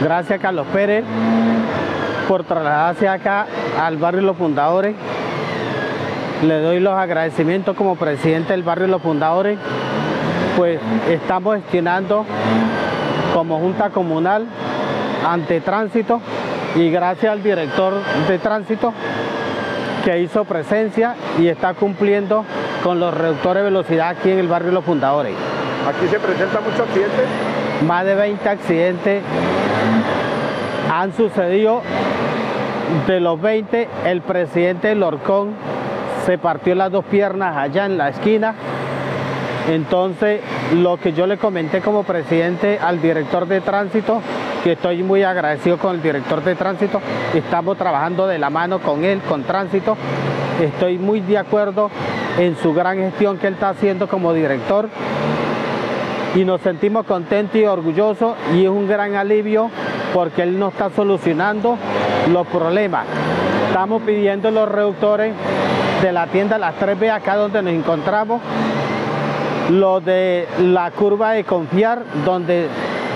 Gracias Carlos Pérez por trasladarse acá al barrio Los Fundadores. Le doy los agradecimientos como presidente del barrio Los Fundadores, pues estamos gestionando como Junta Comunal ante Tránsito y gracias al director de Tránsito que hizo presencia y está cumpliendo con los reductores de velocidad aquí en el barrio Los Fundadores. ¿Aquí se presentan muchos accidentes? Más de 20 accidentes han sucedido. De los 20, el presidente Lorcón se partió las dos piernas allá en la esquina. Entonces, lo que yo le comenté como presidente al director de tránsito, que estoy muy agradecido con el director de tránsito, estamos trabajando de la mano con él, con tránsito. Estoy muy de acuerdo en su gran gestión que él está haciendo como director y nos sentimos contentos y orgullosos y es un gran alivio porque él nos está solucionando los problemas. Estamos pidiendo los reductores de la tienda Las 3B acá donde nos encontramos, lo de la curva de confiar donde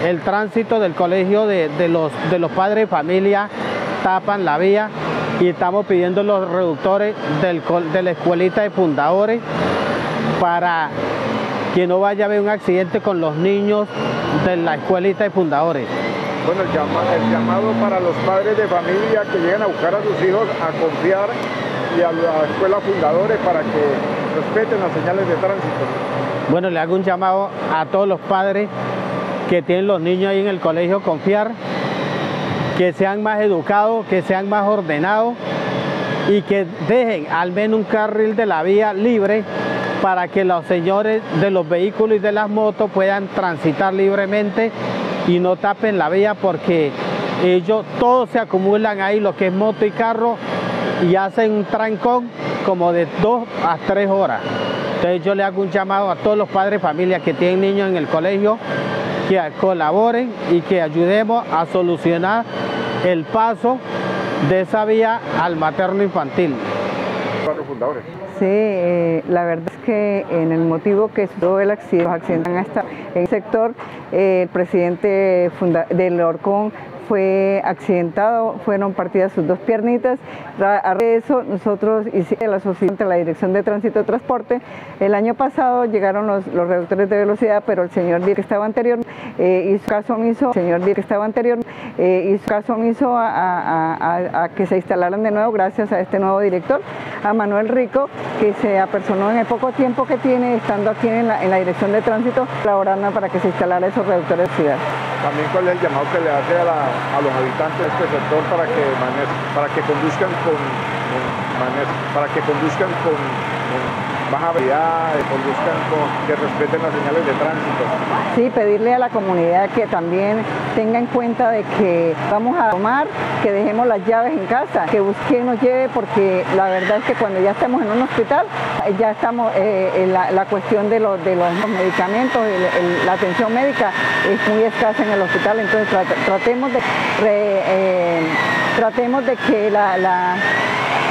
el tránsito del colegio de, los, padres de familia tapan la vía y estamos pidiendo los reductores de la escuelita de fundadores para que no vaya a haber un accidente con los niños de la escuelita de fundadores. Bueno, el, llamado para los padres de familia que lleguen a buscar a sus hijos a confiar y a la escuela fundadores para que respeten las señales de tránsito. Bueno, le hago un llamado a todos los padres que tienen los niños ahí en el colegio confiar, que sean más educados, que sean más ordenados y que dejen al menos un carril de la vía libre para que los señores de los vehículos y de las motos puedan transitar libremente y no tapen la vía porque ellos todos se acumulan ahí, lo que es moto y carro, y hacen un trancón como de dos a tres horas. Entonces yo le hago un llamado a todos los padres de familia que tienen niños en el colegio que colaboren y que ayudemos a solucionar el paso de esa vía al materno infantil. Sí, eh, la verdad es que en el motivo que todo el accidente, los accidentes en el sector, eh, el presidente del Orcón fue accidentado, fueron partidas sus dos piernitas. A de eso, nosotros hicimos la asociación de la Dirección de Tránsito y Transporte. El año pasado llegaron los, reductores de velocidad, pero el señor que estaba anterior eh, hizo caso omiso, el señor anterior hizo caso omiso a, que se instalaran de nuevo gracias a este nuevo director, a Manuel Rico, que se apersonó en el poco tiempo que tiene estando aquí en la, Dirección de Tránsito, colaborando para que se instalara esos reductores de velocidad. También cuál es el llamado que le hace a la a los habitantes de este sector para que, para que conduzcan con, para que conduzcan con, baja velocidad, conduzcan con, que respeten las señales de tránsito. Sí, pedirle a la comunidad que también tenga en cuenta de que vamos a tomar, que dejemos las llaves en casa, que busquen nos lleve, porque la verdad es que cuando ya estamos en un hospital, ya estamos eh, en la, cuestión de los, de los medicamentos, la atención médica es muy escasa en el hospital, entonces tratemos de, eh, tratemos de que la, la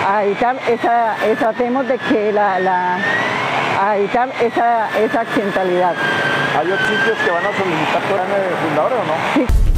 a evitar esa, eh, tratemos de que la, la a evitar esa, esa accidentalidad. ¿Hay otros sitios que van a solicitar por el fundador o no? Sí.